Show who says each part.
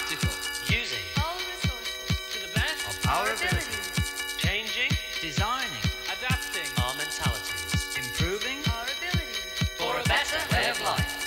Speaker 1: practical,
Speaker 2: using
Speaker 3: all resources.
Speaker 4: to the best of
Speaker 3: our, our
Speaker 2: changing,
Speaker 1: designing,
Speaker 4: adapting
Speaker 2: our mentalities,
Speaker 1: improving
Speaker 3: our ability.
Speaker 2: for a better way of life.